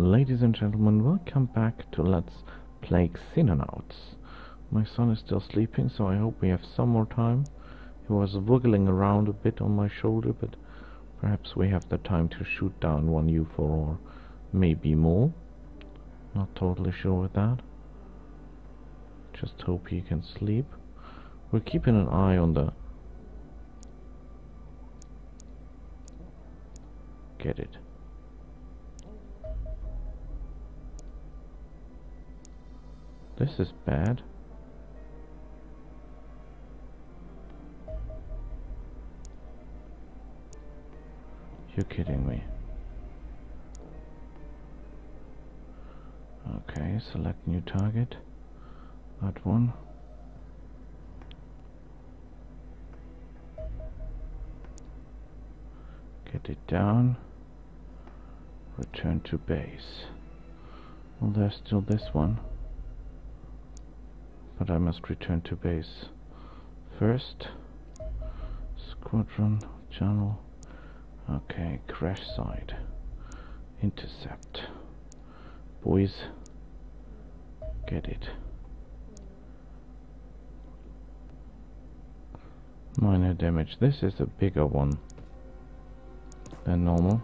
Ladies and gentlemen, welcome back to Let's Play Xenonauts. My son is still sleeping, so I hope we have some more time. He was wiggling around a bit on my shoulder, but perhaps we have the time to shoot down one UFO or maybe more. Not totally sure with that. Just hope he can sleep. We're keeping an eye on the... Get it. This is bad. You're kidding me. Okay, select new target. That one. Get it down. Return to base. Well, there's still this one but I must return to base. First squadron channel. Okay crash site intercept. Boys get it. Minor damage. This is a bigger one than normal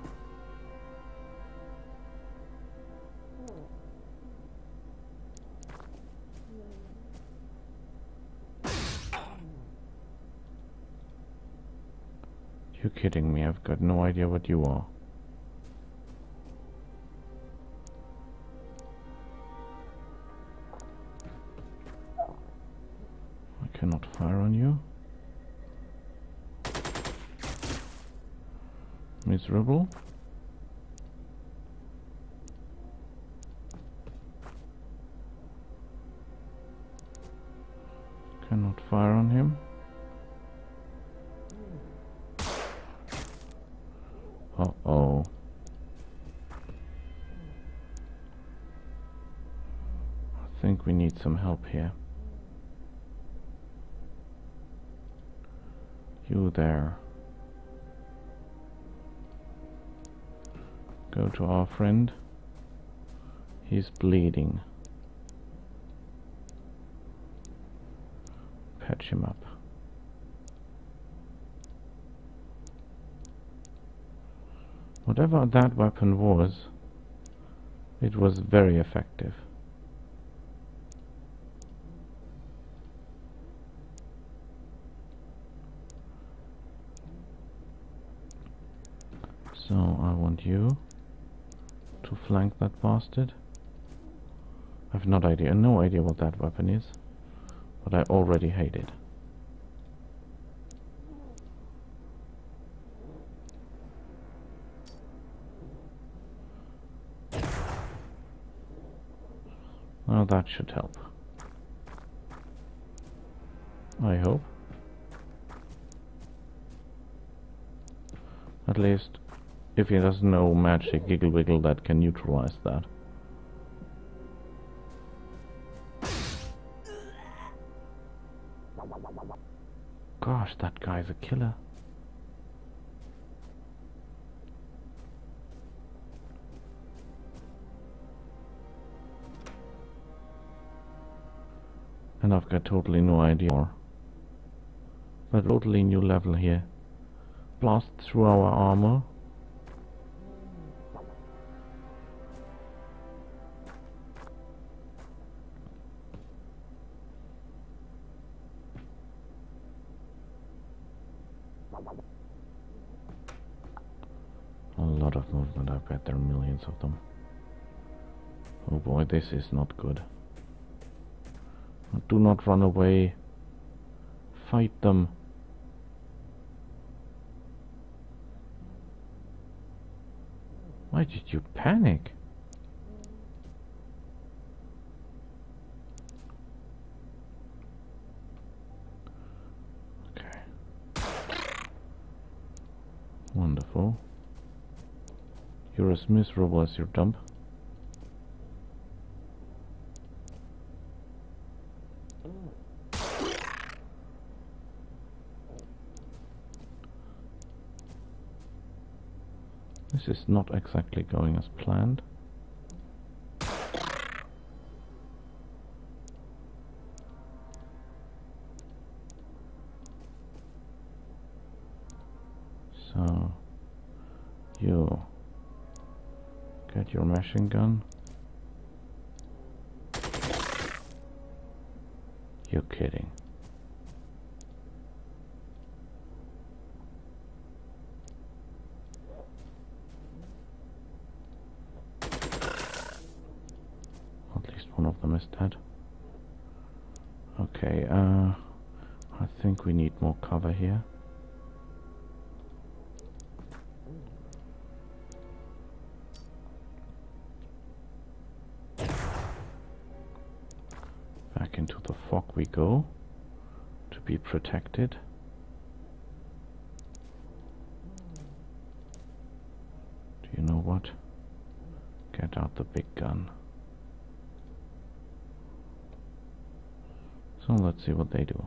You're kidding me, I've got no idea what you are. I cannot fire on you. Miserable. Friend. He's bleeding. Patch him up. Whatever that weapon was, it was very effective. So I want you to flank that bastard. I have no idea, no idea what that weapon is, but I already hate it. Well, that should help. I hope. At least, if he doesn't know magic giggle wiggle that can neutralize that. Gosh, that guy's a killer. And I've got totally no idea. But totally new level here. Blast through our armor. Millions of them. Oh boy, this is not good. Do not run away. Fight them. Why did you panic? Okay. Wonderful. You're as miserable as your dump. This is not exactly going as planned. Machine gun. You're kidding. At least one of them is dead. Okay, uh, I think we need more cover here. Protected. Do you know what? Get out the big gun. So let's see what they do.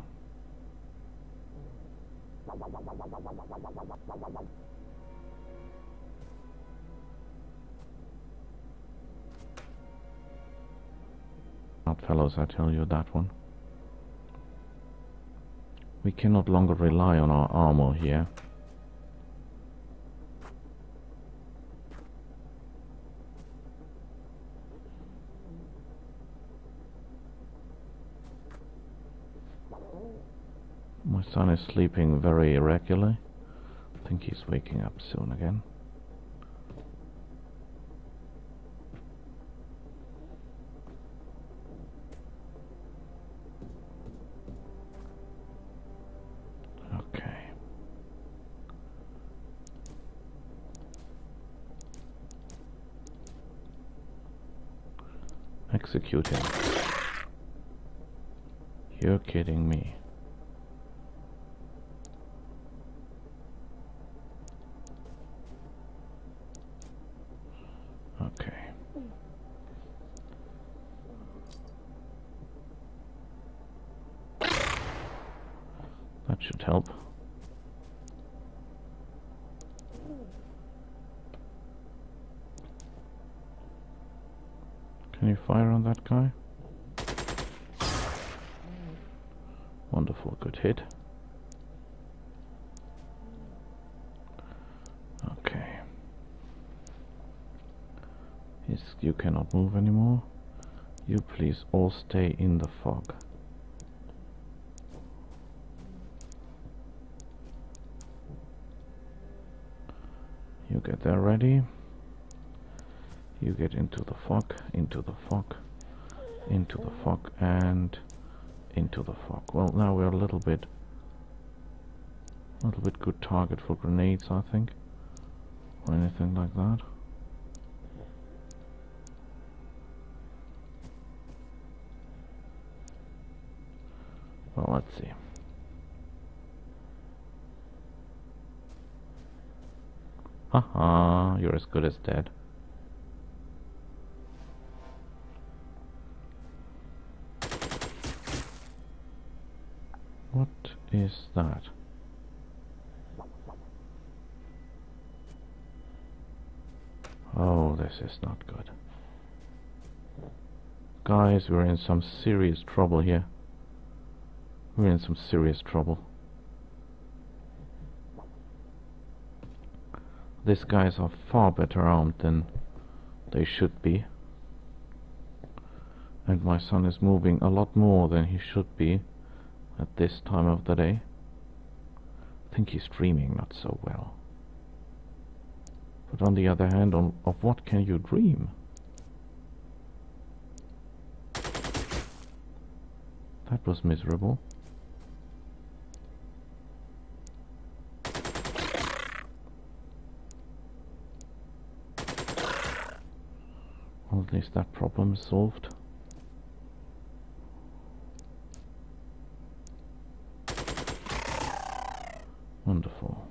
Not fellows, I tell you that one. We cannot longer rely on our armor here. My son is sleeping very irregularly. I think he's waking up soon again. Okay. Execute him. You're kidding me. Okay. That should help. Can you fire on that guy? Wonderful, good hit. Okay. Yes, you cannot move anymore. You please all stay in the fog. You get there ready. You get into the fog, into the fog, into the fog, and into the fog. Well, now we're a little bit, a little bit good target for grenades, I think, or anything like that. Well, let's see. Haha, you're as good as dead. What is that? Oh, this is not good. Guys, we're in some serious trouble here. We're in some serious trouble. These guys are far better armed than they should be. And my son is moving a lot more than he should be at this time of the day. I think he's dreaming not so well. But on the other hand, on, of what can you dream? That was miserable. Well, at least that problem is solved. Wonderful.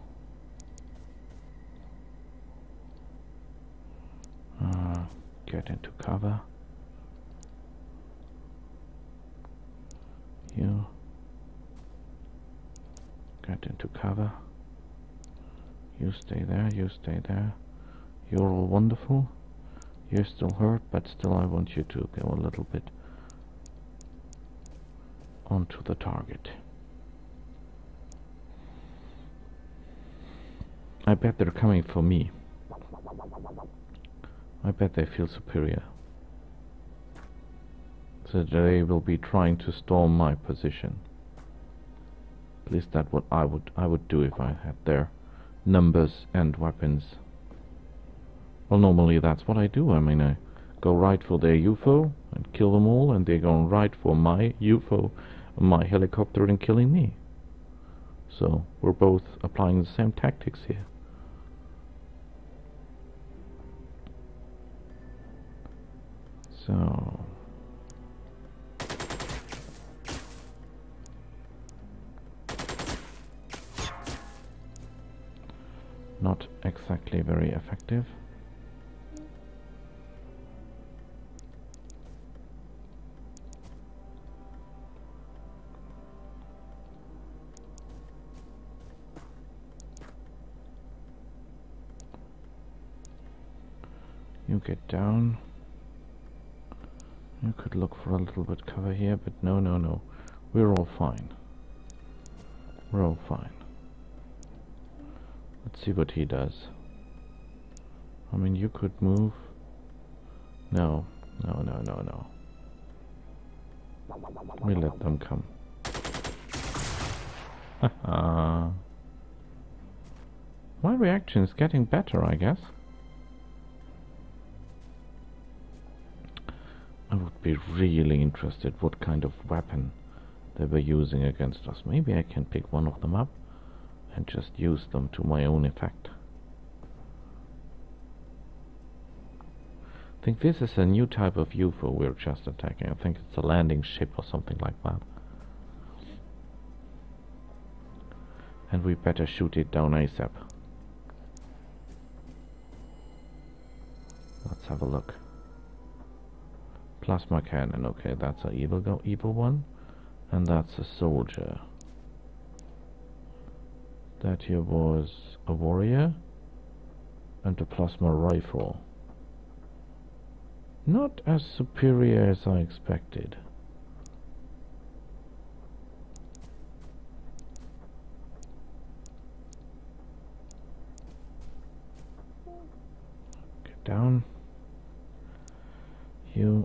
Uh, get into cover. You get into cover. You stay there, you stay there. You're all wonderful. You're still hurt, but still I want you to go a little bit onto the target. I bet they're coming for me. I bet they feel superior. So they will be trying to storm my position. At least that's what I would I would do if I had their numbers and weapons. Well, normally that's what I do. I mean, I go right for their UFO and kill them all, and they go right for my UFO, my helicopter, and killing me. So we're both applying the same tactics here. So not exactly very effective. You get down. You could look for a little bit cover here, but no, no, no. We're all fine. We're all fine. Let's see what he does. I mean, you could move. No, no, no, no, no. We let them come. My reaction is getting better, I guess. Be really interested what kind of weapon they were using against us. Maybe I can pick one of them up and just use them to my own effect. I think this is a new type of UFO we're just attacking. I think it's a landing ship or something like that. And we better shoot it down ASAP. Let's have a look. Plasma cannon, okay, that's an evil, go evil one. And that's a soldier. That here was a warrior and a plasma rifle. Not as superior as I expected. Get down. You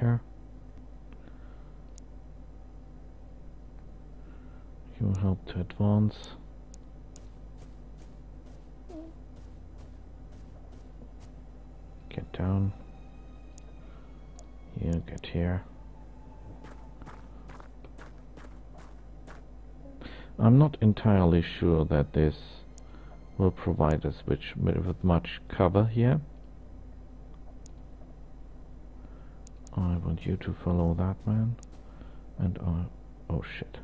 here. You help advance. Get down. You get here. I'm not entirely sure that this will provide us with much cover here. I want you to follow that man and I oh shit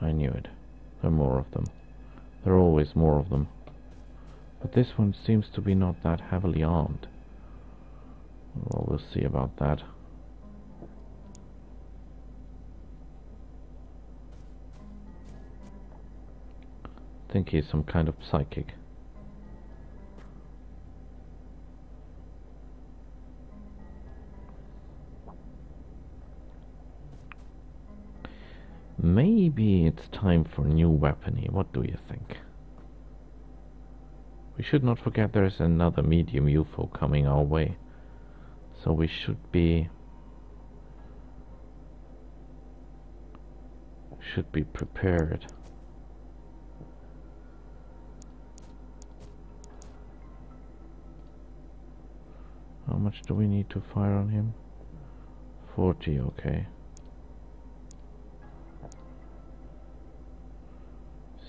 I knew it. There are more of them. There are always more of them. But this one seems to be not that heavily armed. Well we'll see about that. I think he's some kind of psychic. Maybe it's time for new weaponry. What do you think? We should not forget there's another medium UFO coming our way. So we should be... Should be prepared. How much do we need to fire on him? 40, okay.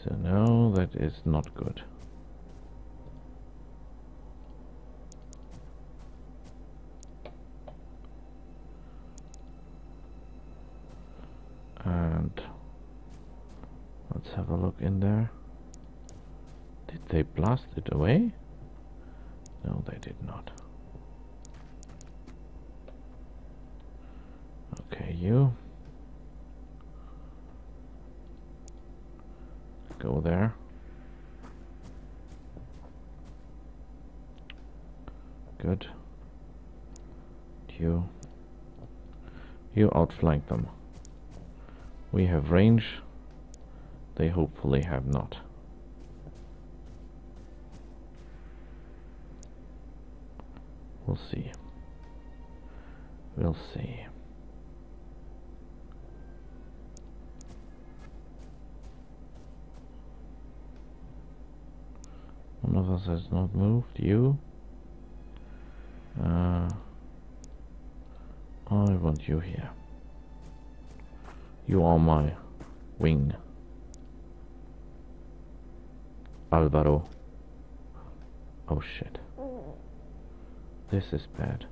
So no, that is not good. And let's have a look in there. Did they blast it away? No, they did not. Okay, you. Go there. Good. You. You outflank them. We have range. They hopefully have not. We'll see. We'll see. Of us has not moved. You? Uh, I want you here. You are my wing. Alvaro. Oh shit. This is bad.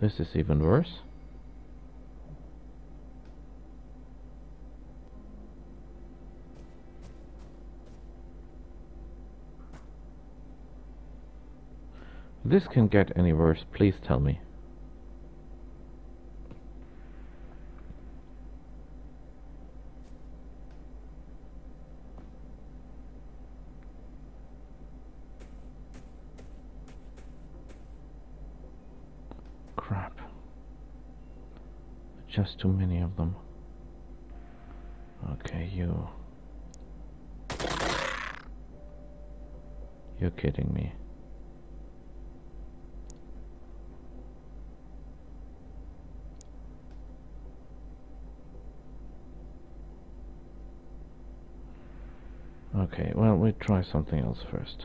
This is even worse. This can get any worse, please tell me. Crap. Just too many of them. Okay, you... You're kidding me. Okay, well, we try something else first.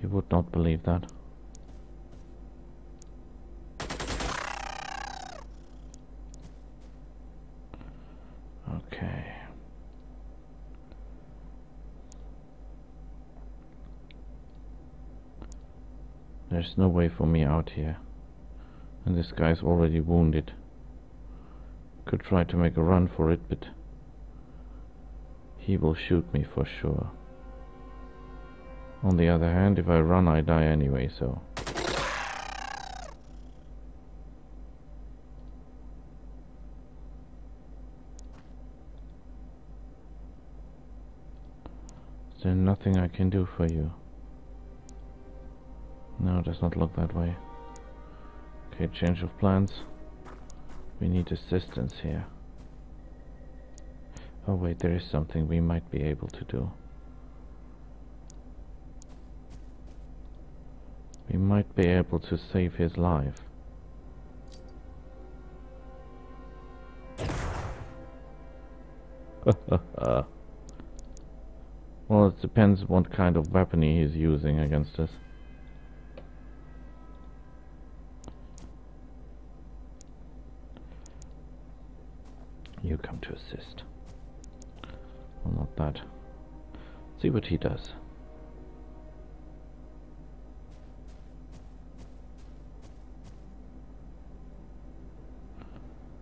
You would not believe that. Okay. There's no way for me out here. And this guy's already wounded. Could try to make a run for it, but he will shoot me for sure. On the other hand, if I run, I die anyway, so... Is there nothing I can do for you? No, it does not look that way. Okay, change of plans. We need assistance here. Oh wait, there is something we might be able to do. We might be able to save his life. well, it depends what kind of weapon he is using against us. You come to assist. Well, not that. See what he does.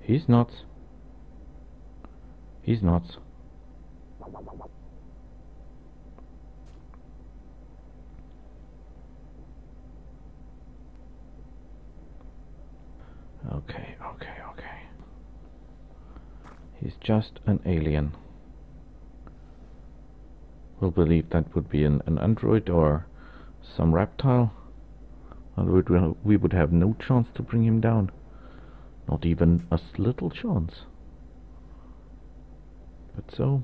He's not. He's not. Okay, okay, okay. He's just an alien. We'll believe that would be an, an android or some reptile. Otherwise we would have no chance to bring him down. Not even a little chance. But so,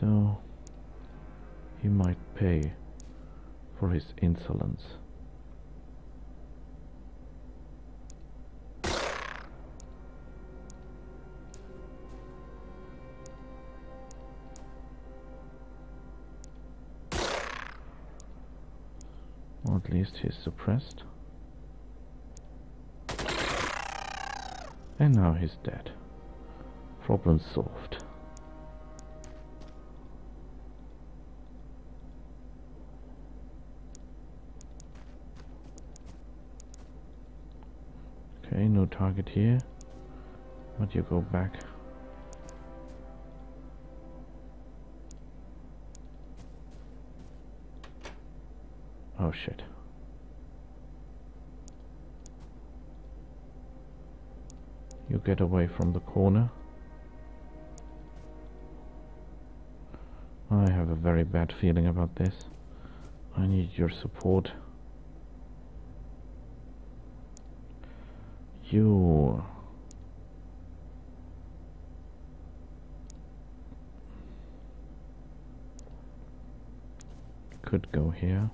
so, he might pay for his insolence. Or at least he's suppressed. And now he's dead. Problem solved. Okay, no target here. But you go back. Oh shit. You get away from the corner. I have a very bad feeling about this. I need your support. You... Could go here.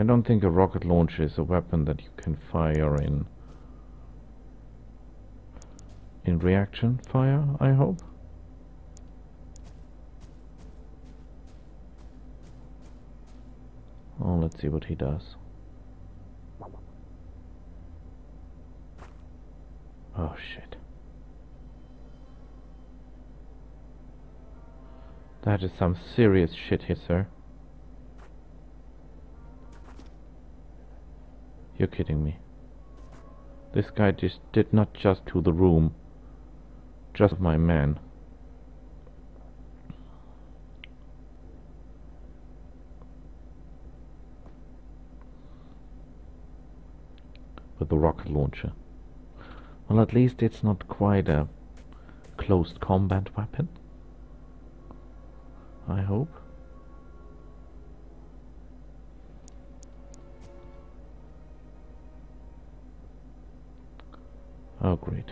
I don't think a rocket launcher is a weapon that you can fire in in reaction fire, I hope. Oh, let's see what he does. Oh shit. That is some serious shit here, sir. You're kidding me. This guy just did not just to the room. Just my man. With the rocket launcher. Well, at least it's not quite a closed combat weapon. I hope. Oh, great.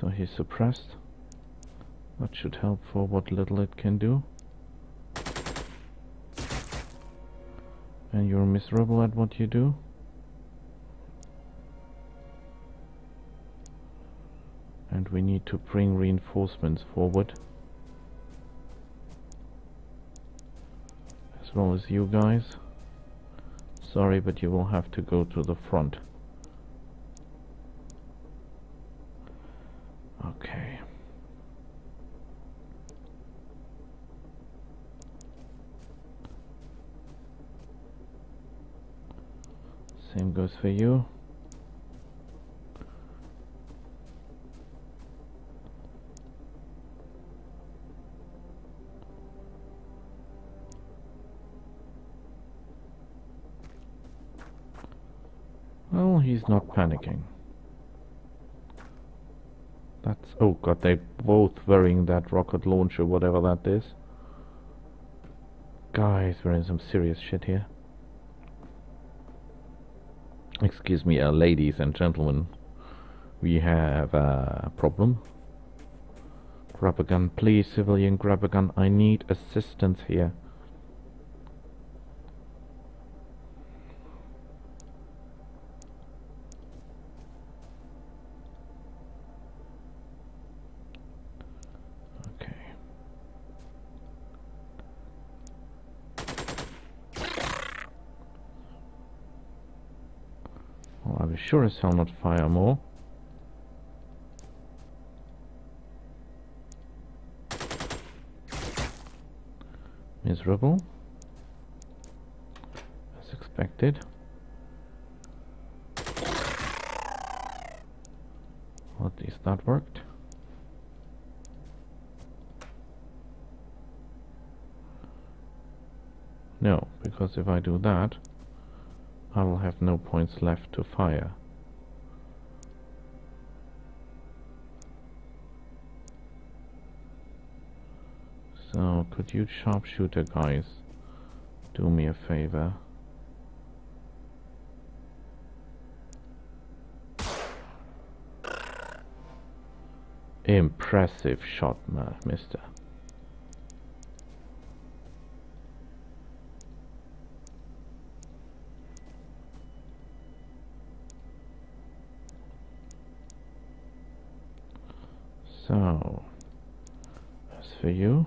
So he's suppressed. That should help for what little it can do. And you're miserable at what you do? We need to bring reinforcements forward. As well as you guys. Sorry but you will have to go to the front. Okay. Same goes for you panicking. That's... Oh god, They're both wearing that rocket launcher, whatever that is. Guys, we're in some serious shit here. Excuse me, uh, ladies and gentlemen. We have a problem. Grab a gun, please, civilian, grab a gun. I need assistance here. Sure as hell not fire more. Miserable. As expected. At least that worked. No, because if I do that, I will have no points left to fire. So, could you sharpshooter guys do me a favor? Impressive shot, mister. So, as for you,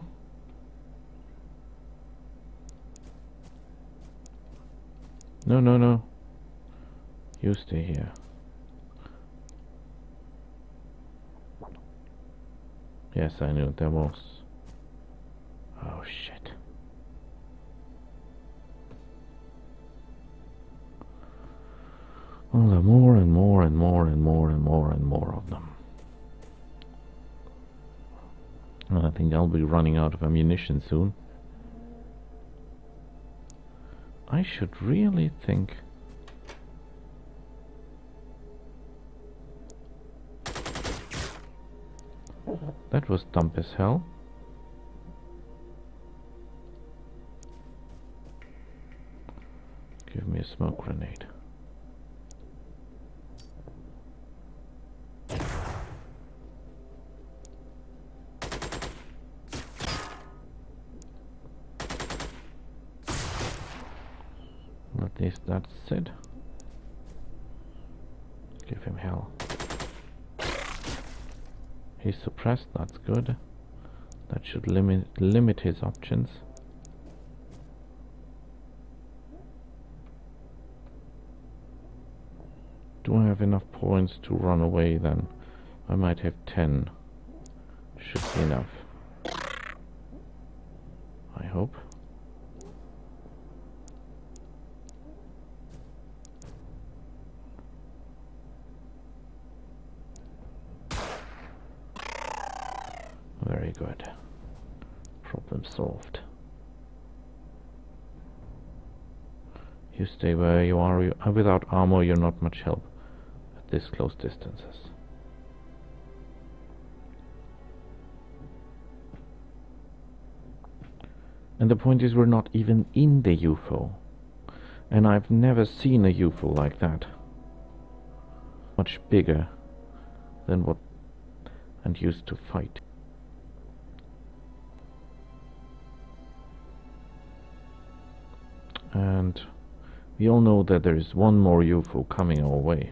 No, no, no. You stay here. Yes, I knew there was. Oh shit. Well, there are more and more and more and more and more and more of them. And I think I'll be running out of ammunition soon. I should really think was dumb as hell. Give me a smoke grenade. At least that's it. Give him hell. He's suppressed, that's good. That should limit limit his options. Do I have enough points to run away then? I might have 10. Should be enough. I hope. Very good. Problem solved. You stay where you are. You, uh, without armor, you're not much help at this close distances. And the point is we're not even in the UFO. And I've never seen a UFO like that. Much bigger than what and used to fight. And we all know that there is one more UFO coming our way.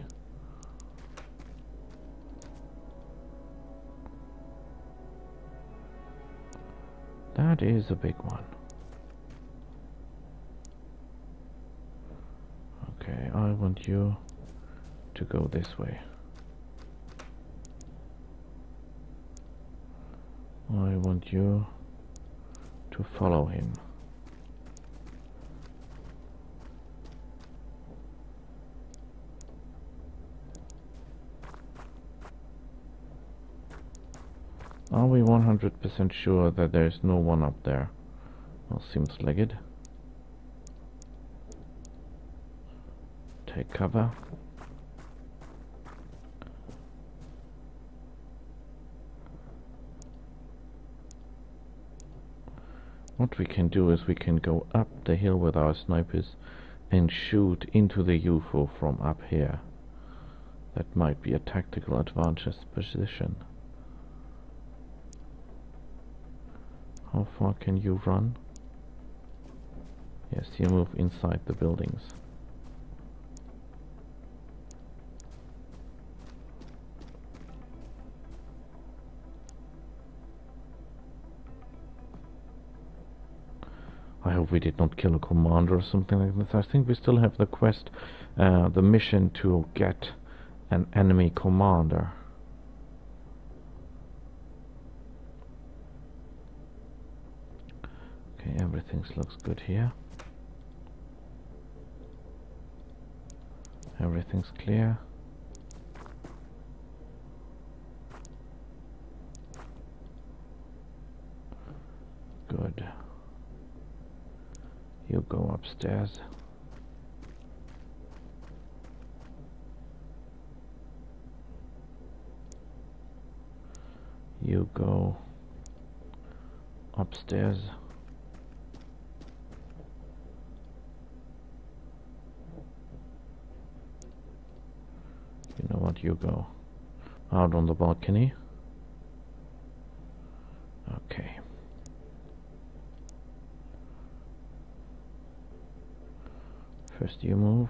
That is a big one. Okay, I want you to go this way. I want you to follow him. Are we 100% sure that there's no one up there? Well, seems like it. Take cover. What we can do is we can go up the hill with our snipers and shoot into the UFO from up here. That might be a tactical advantage position. How far can you run? Yes, you move inside the buildings. I hope we did not kill a commander or something like this. I think we still have the quest, uh, the mission to get an enemy commander. Okay, everything looks good here. Everything's clear. Good. You go upstairs. You go upstairs. You know what, you go out on the balcony. Okay. First you move.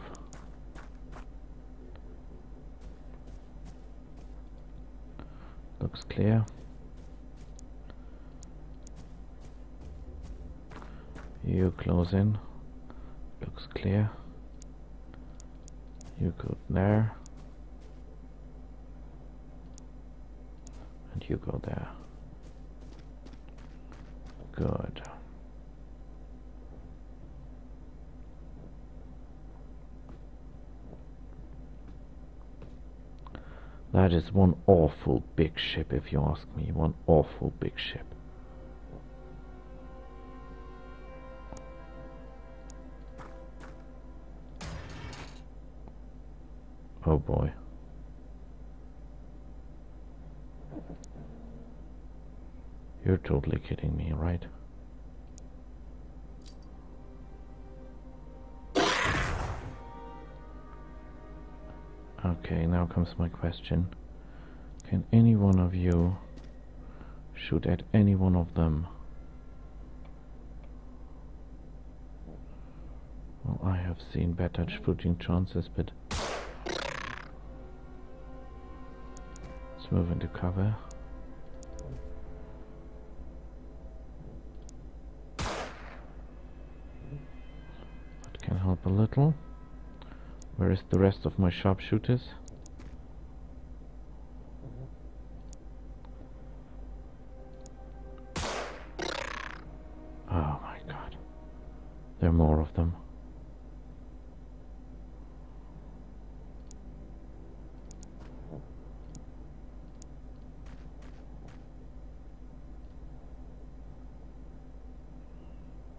Looks clear. You close in. Looks clear. You go there. You go there. Good. That is one awful big ship, if you ask me. One awful big ship. Oh boy. You're totally kidding me, right? Okay, now comes my question. Can any one of you shoot at any one of them? Well, I have seen better shooting chances, but... Let's move into cover. Little. Where is the rest of my sharpshooters? Oh my god. There are more of them.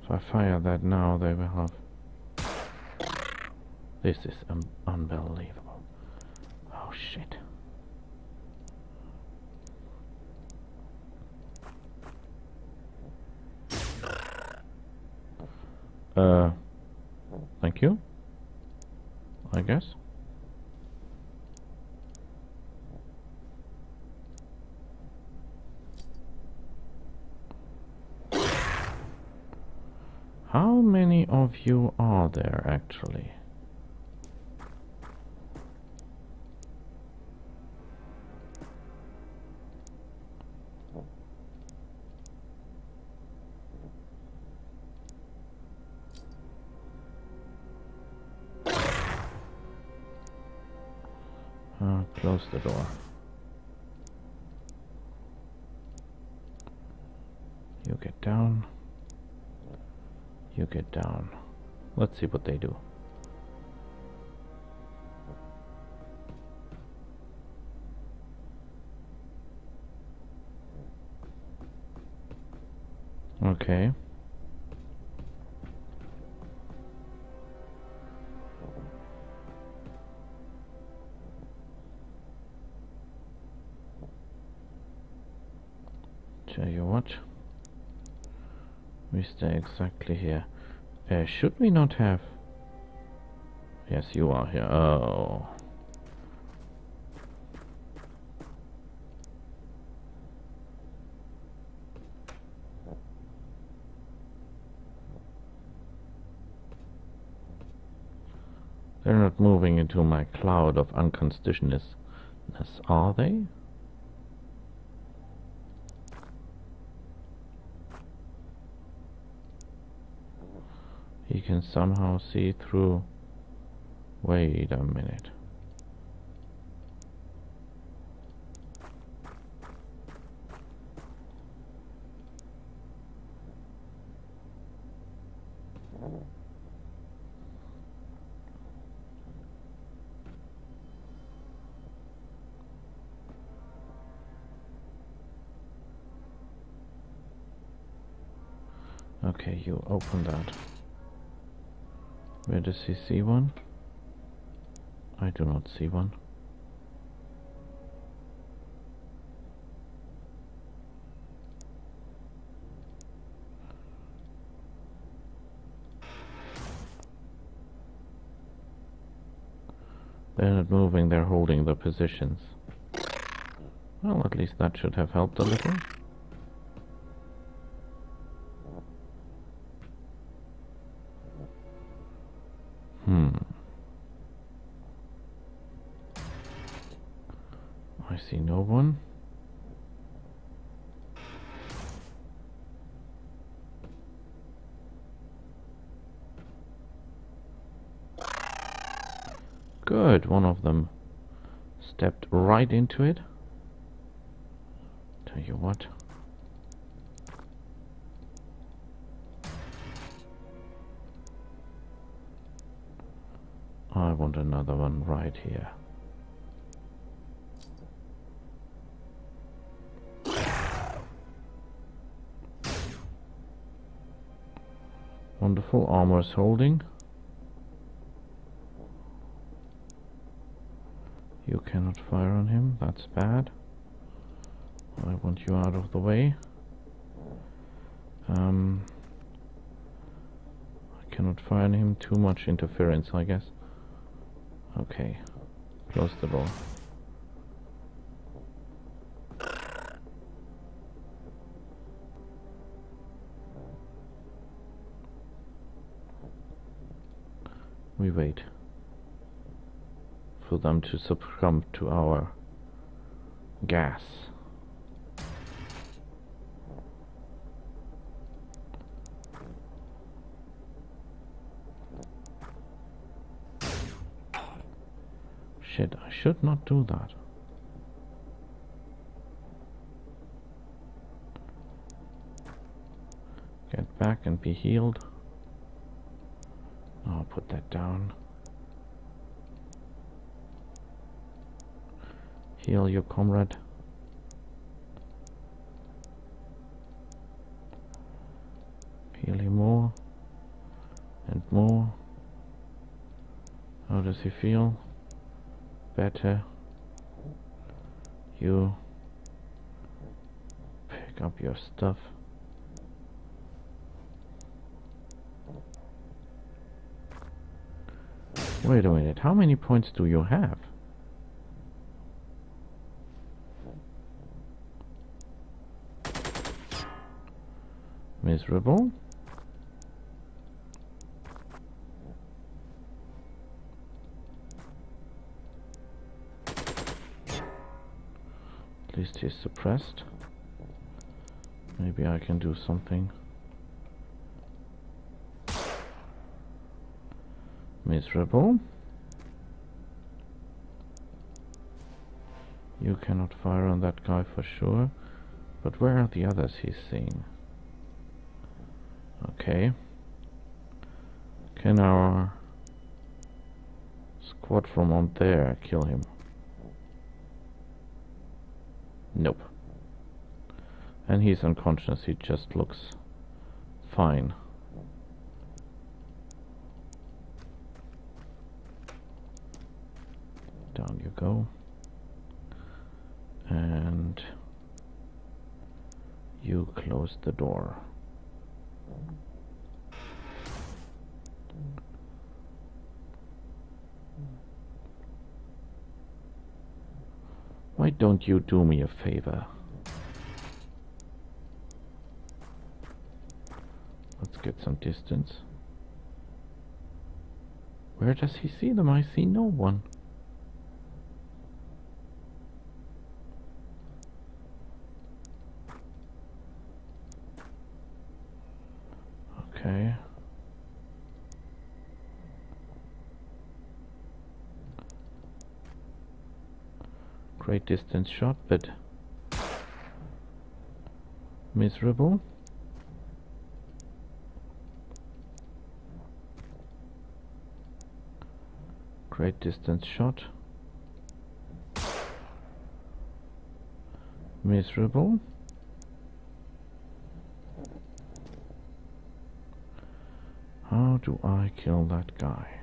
If I fire that now, they will have this is un unbelievable. Oh shit. Uh, thank you. I guess. How many of you are there actually? Tell you what. We stay exactly here. Uh, should we not have... Yes, you are here. Oh. They're not moving into my cloud of unconstitutionalness, are they? He can somehow see through. Wait a minute. Okay, you open that. Where does he see one? I do not see one. They're not moving, they're holding the positions. Well, at least that should have helped a little. into it. Tell you what. I want another one right here. Wonderful armor is holding. Cannot fire on him, that's bad. I want you out of the way. Um, I cannot fire on him, too much interference I guess. Okay, close the door. We wait for them to succumb to our gas. Shit, I should not do that. Get back and be healed. I'll put that down. Heal your comrade. Heal him more and more. How does he feel? Better. You pick up your stuff. Wait a minute, how many points do you have? Miserable. At least he's suppressed. Maybe I can do something. Miserable. You cannot fire on that guy for sure. But where are the others he's seen? Okay. Can our squad from on there kill him? Nope. And he's unconscious, he just looks fine. Down you go. And you close the door. Why don't you do me a favor? Let's get some distance. Where does he see them? I see no one. Okay. Great distance shot, but miserable. Great distance shot. Miserable. How do I kill that guy?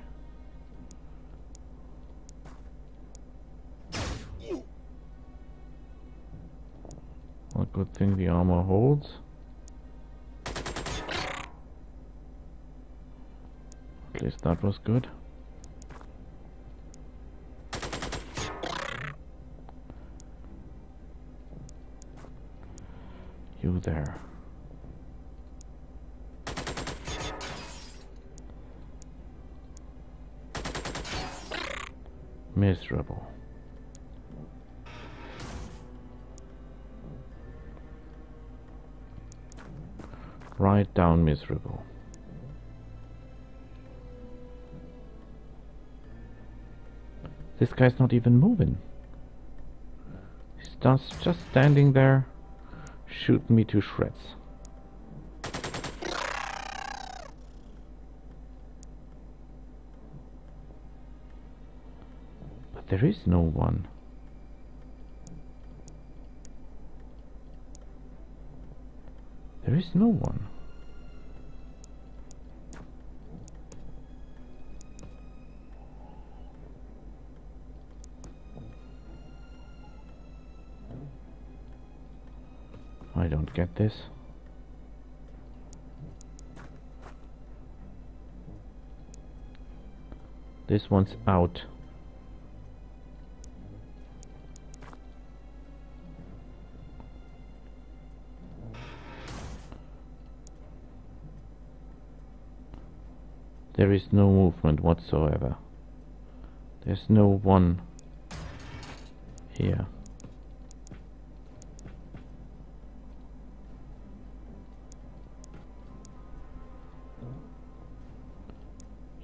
Good thing the armor holds. At least that was good. You there. miserable. Right down miserable. This guy's not even moving. He's just, just standing there, shooting me to shreds. But there is no one. There's no one. I don't get this. This one's out. There is no movement whatsoever. There's no one here.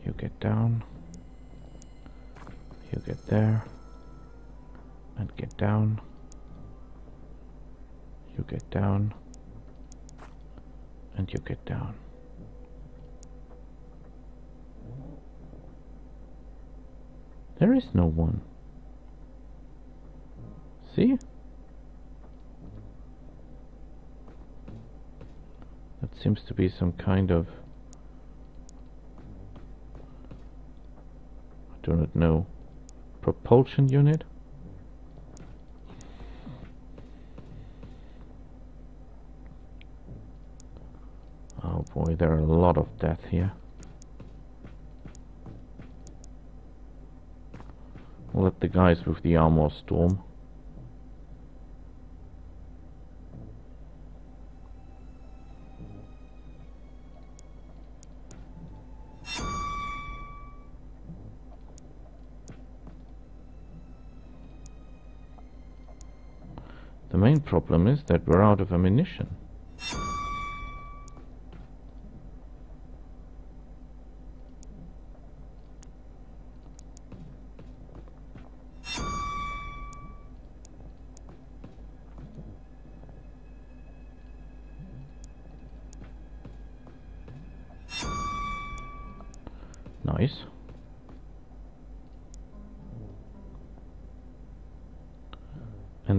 You get down. You get there. And get down. You get down. And you get down. There is no one. See? That seems to be some kind of... I do not know. Propulsion unit? Oh boy, there are a lot of death here. The guys with the armor storm. The main problem is that we're out of ammunition.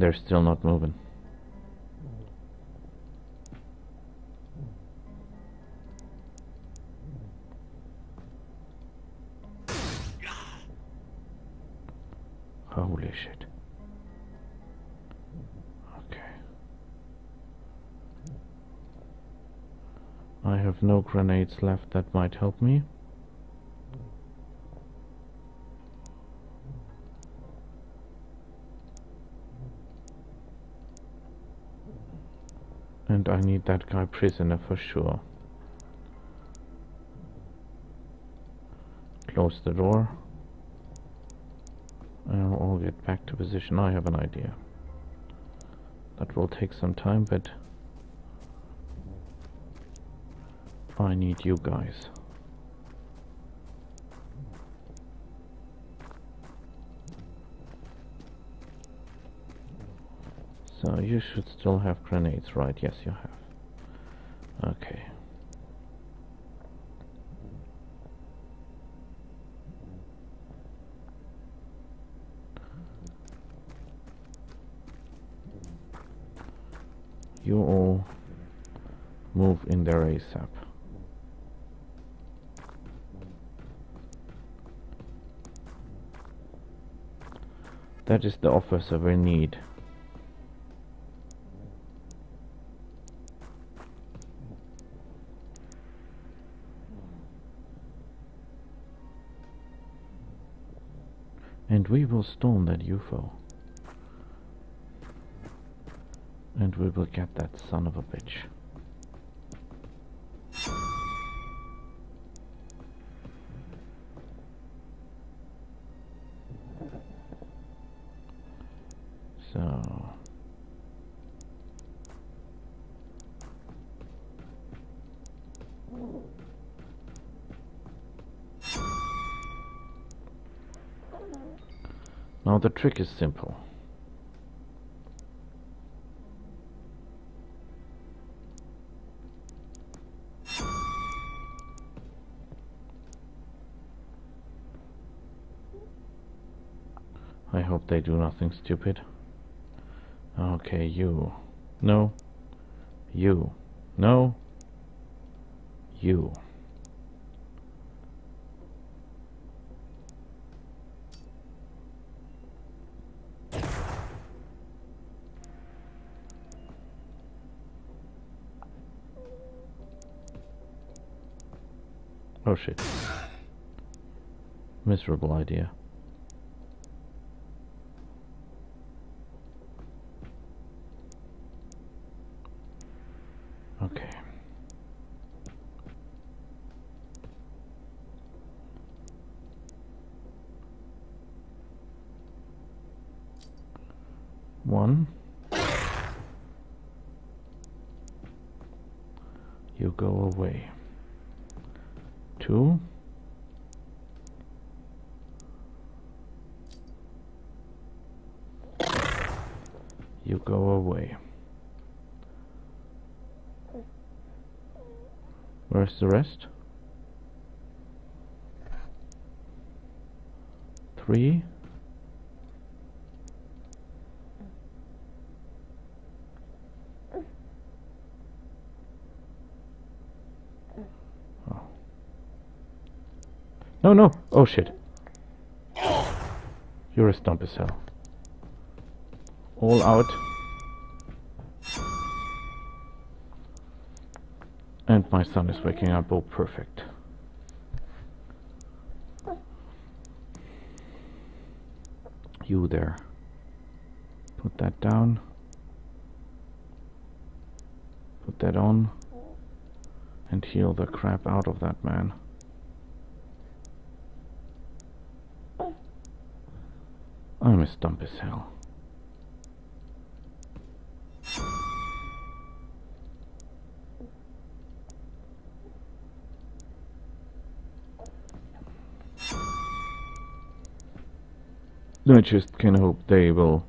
They're still not moving. Holy shit. Okay. I have no grenades left that might help me. I need that guy prisoner for sure. Close the door. I'll get back to position. I have an idea. That will take some time, but I need you guys. So you should still have grenades, right? Yes, you have. Okay. You all move in there ASAP. That is the officer we need. We will storm that UFO. And we will get that son of a bitch. The trick is simple. I hope they do nothing stupid. Okay, you. No. You. No. You. Oh shit. Miserable idea. Okay. One. You go away. Two. You go away. Where's the rest? Three. Oh. No, no. Oh, shit. You're a stump as hell. All out. And my son is waking up. Oh, perfect. You there. Put that down. Put that on. And heal the crap out of that man. I'm a stump as hell. I just can hope they will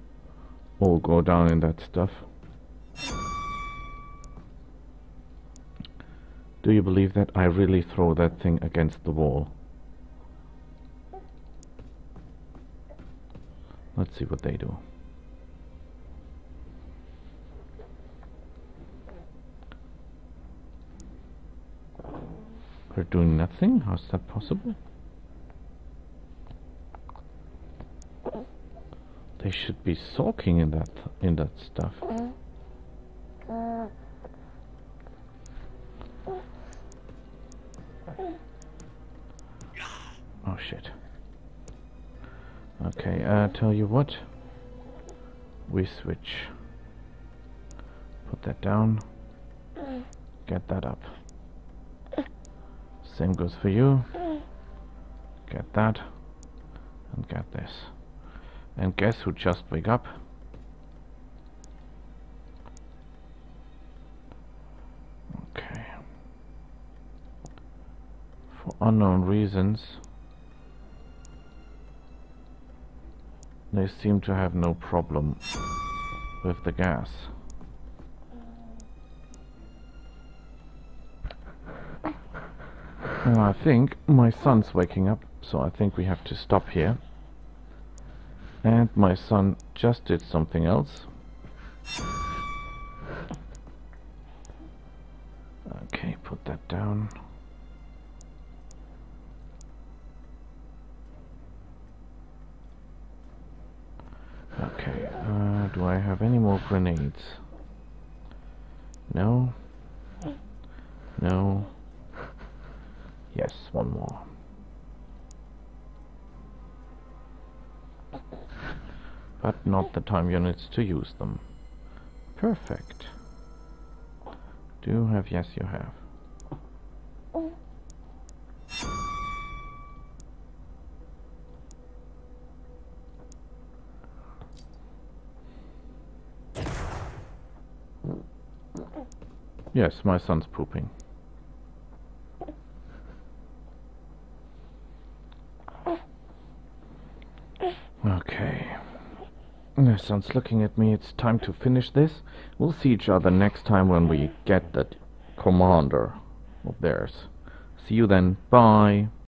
all go down in that stuff. Do you believe that I really throw that thing against the wall? Let's see what they do. They're doing nothing? How's that possible? They should be soaking in that in that stuff. Oh shit. Okay, uh, tell you what. We switch. Put that down. Get that up. Same goes for you. Get that. And. And guess who just wake up? Okay. For unknown reasons, they seem to have no problem with the gas. Well, I think my son's waking up, so I think we have to stop here. And my son just did something else. Not the time units to use them. Perfect. Do you have? Yes, you have. Yes, my son's pooping. Son's looking at me. It's time to finish this. We'll see each other next time when we get that commander of theirs. See you then. Bye.